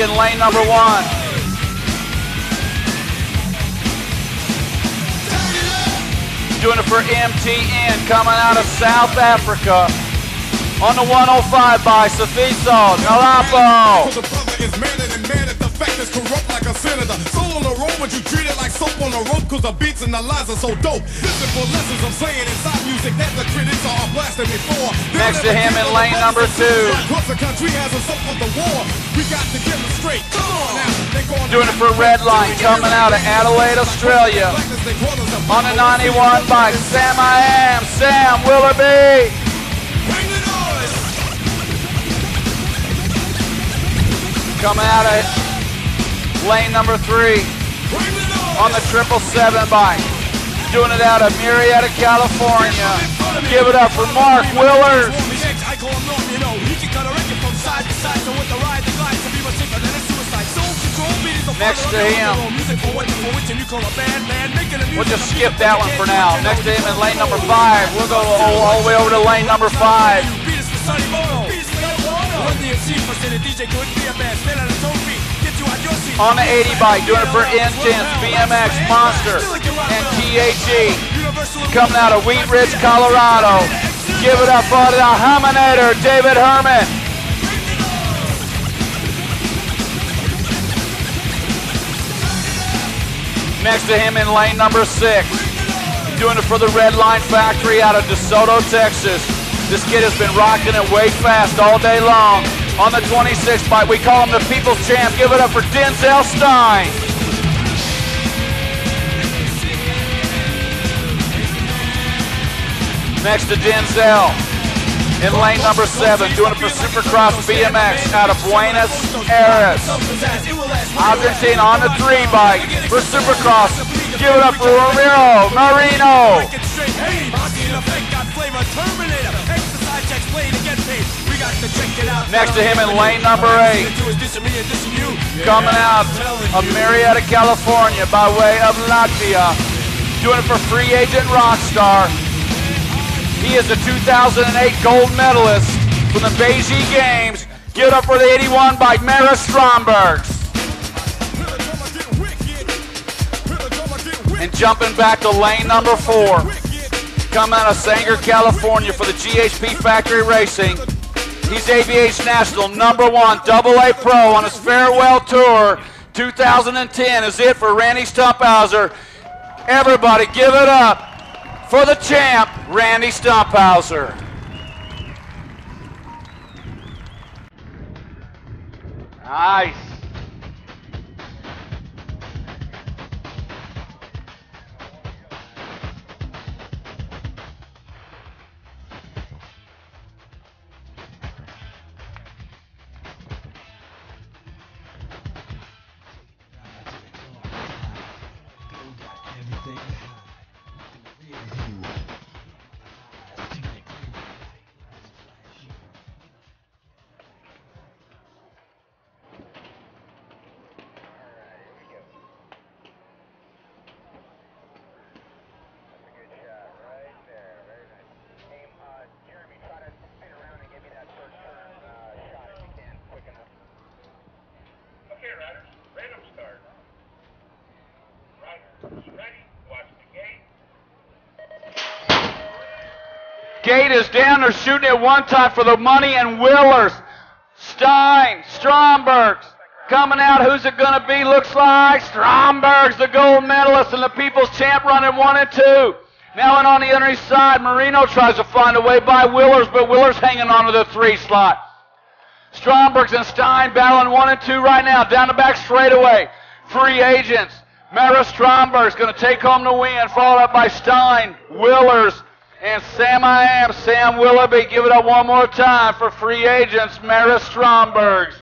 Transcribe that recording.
In lane number one. Doing it for MTN coming out of South Africa. On the 105 by Sifiso Nhlapo. Cause the brother is madder than mad at the fact it's corrupt like a senator. Soul on the road, but you treat it like soap on the rope cause the beats and the lines are so dope. Listen for lessons I'm saying inside music that the critics are blasting. They'll Next to him in lane number two. Cause the country has us up for the war. We got to get them straight. Come on now. They gonna Doing it for Redline coming out of Adelaide, Australia. Blackness, they call us the On a 91 by Sam I Am, Sam Willoughby. Bring the noise. Coming out of lane number three. On the triple seven bike. Doing it out of Murrieta, California. Give it up for Marc Willers. Next to him. We'll just skip that one for now. Next to him in lane number five. We'll go all, all the way over to lane number five. On the 80 bike, doing it for Intense, BMX, Monster, and THE. Coming out of Wheat Ridge, Colorado. Give it up for the Herminator, David Herman. Next to him in lane number six. Doing it for the Red Line Factory out of DeSoto, Texas. This kid has been rocking it way fast all day long. On the 26 bike, we call him the People's Champ. Give it up for Denzel Stein. Next to Denzel in lane number seven, doing it for Supercross BMX out of Buenos Aires. Argentina on the three bike for Supercross. Give it up for Ramiro Marino. Next to him in lane number eight, coming out of Murrieta, California by way of Latvia, doing it for free agent Rockstar. He is a 2008 gold medalist from the Beijing Games. Give it up for the 81 by Maris Stromberg. And jumping back to lane number four, coming out of Sanger, California for the GHP Factory Racing. He's ABA National number one double A pro on his farewell tour. 2010 is it for Randy Stumpfhauser. Everybody give it up for the champ, Randy Stumpfhauser. Nice. Gate. Is down. They're shooting at one time for the money and Willers. Stein, Strombergs coming out. Who's it going to be? Looks like Stromberg's the gold medalist and the people's champ running one and two. Now and on the other side, Marino tries to find a way by Willers, but Willers hanging on to the three slot. Strombergs and Stein battling one and two right now. Down the back straightaway. Free agents. Maris Stromberg's going to take home the win, followed up by Stein, Willers, and Sam I Am, Sam Willoughby. Give it up one more time for free agents, Maris Stromberg's.